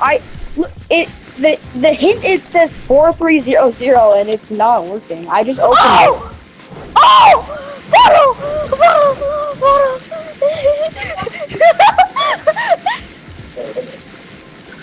I look it the the hint it says four three zero zero and it's not working. I just opened Oh! it.